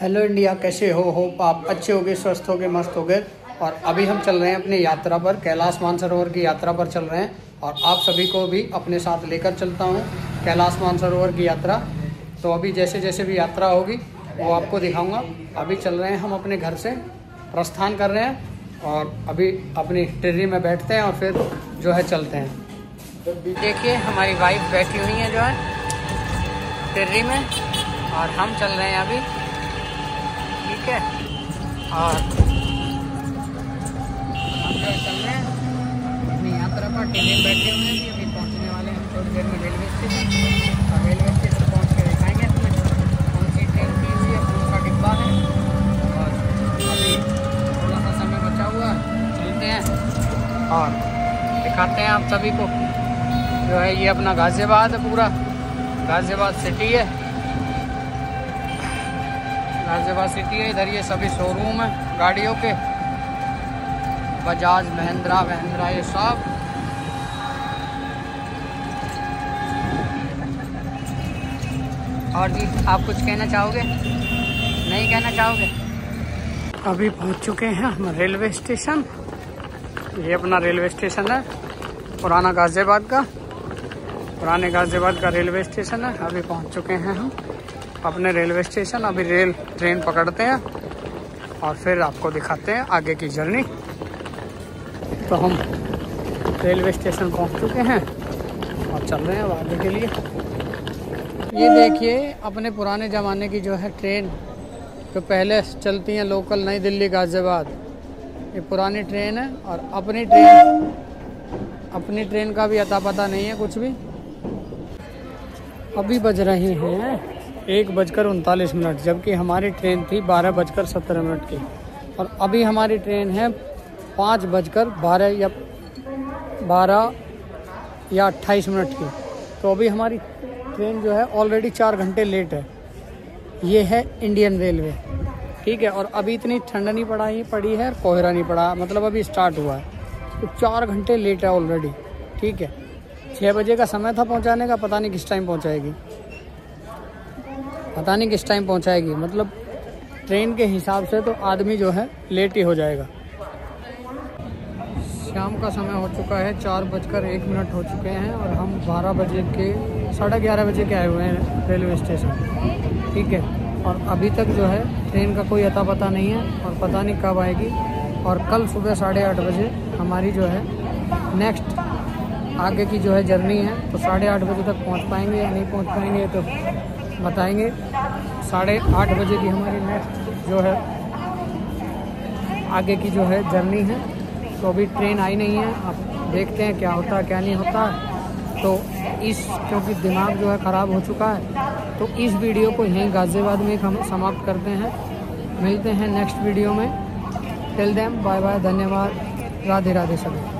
Hello India, कैसे हो? Hope आप अच्छे हो गए स्वस्थ हो गए मस्त हो गए और अभी हम चल रहे हैं अपनी यात्रा पर, कैलाश मानसरोवर की यात्रा पर चल रहे हैं। और आप सभी को भी अपने साथ लेकर चलता हूँ, कैलाश मानसरोवर की यात्रा। तो अभी जैसे जैसे भी यात्रा होगी, वो आपको दिखाऊँगा। अभी चल रहे हैं हम अपने घर से, प्रस्थान कर रहे हैं। और अभी अपनी ट्रेन में बैठते हैं और फिर जो है चलते हैं। देखिए, हमारी वाइफ बैठी हुई है जो है ट्रेन में। और हम चल रहे हैं अभी। ठीक है। और हैं। पर बैठे हुए हैं पहुँचने वाले हैं। थोड़ी देर में रेलवे स्टेशन रेलवे स्टेशन पहुँच के कौन सी ट्रेन है सा डिब्बा है। और थोड़ा सा समय बचा हुआ चलते हैं। और दिखाते हैं आप सभी को। जो है ये अपना गाज़ियाबाद है पूरा। गाज़ियाबाद सिटी है। गाजियाबाद सिटी है, इधर ये सभी शोरूम है, गाड़ियों के। बजाज, महिंद्रा महिंद्रा, ये सब। और जी, आप कुछ कहना चाहोगे? नहीं कहना चाहोगे? अभी पहुँच चुके हैं हम रेलवे स्टेशन। ये अपना रेलवे स्टेशन है, पुराना गाजियाबाद का। पुराने गाजियाबाद का रेलवे स्टेशन है, अभी पहुँच चुके हैं हम। अपने रेलवे स्टेशन, अभी रेल, ट्रेन पकड़ते हैं और फिर आपको दिखाते हैं आगे की जर्नी। तो हम रेलवे स्टेशन पहुँच चुके हैं और चल रहे हैं आगे के लिए। ये देखिए, अपने पुराने ज़माने की जो है ट्रेन, जो पहले चलती हैं लोकल, नई दिल्ली, गाज़ियाबाद। ये पुरानी ट्रेन है और अपनी ट्रेन अपनी ट्रेन का भी अता पता नहीं है कुछ भी। अभी बज रही हैं एक बजकर उनतालीस मिनट, जबकि हमारी ट्रेन थी बारह बजकर सत्रह मिनट की। और अभी हमारी ट्रेन है पाँच बजकर बारह या बारह या अट्ठाईस मिनट की। तो अभी हमारी ट्रेन जो है ऑलरेडी चार घंटे लेट है। ये है इंडियन रेलवे ठीक है, और अभी इतनी ठंड नहीं पड़ा ही पड़ी है कोहरा नहीं पड़ा मतलब अभी स्टार्ट हुआ है। तो चार घंटे लेट है ऑलरेडी ठीक है छः बजे का समय था पहुँचाने का, पता नहीं किस टाइम पहुंचाएगी। पता नहीं किस टाइम पहुंचाएगी। मतलब ट्रेन के हिसाब से तो आदमी जो है लेट ही हो जाएगा। शाम का समय हो चुका है, चार बजकर एक मिनट हो चुके हैं और हम बारह बजे के, साढ़े ग्यारह बजे के आए हुए हैं रेलवे स्टेशन ठीक है? और अभी तक जो है ट्रेन का कोई अता पता नहीं है और पता नहीं कब आएगी। और कल सुबह साढ़े आठ बजे हमारी जो है नेक्स्ट आगे की जो है जर्नी है तो साढ़े आठ बजे तक पहुँच पाएँगे या नहीं पहुँच पाएँगे तो बताएँगे। साढ़े आठ बजे की हमारी नेक्स्ट जो है, आगे की जो है जर्नी है। तो अभी ट्रेन आई नहीं है अब देखते हैं क्या होता है, क्या नहीं होता तो इस, क्योंकि दिमाग जो है ख़राब हो चुका है तो इस वीडियो को यहीं गाज़ियाबाद में हम समाप्त करते हैं। मिलते हैं नेक्स्ट वीडियो में। टिल देम बाय बाय धन्यवाद। राधे राधे सभी।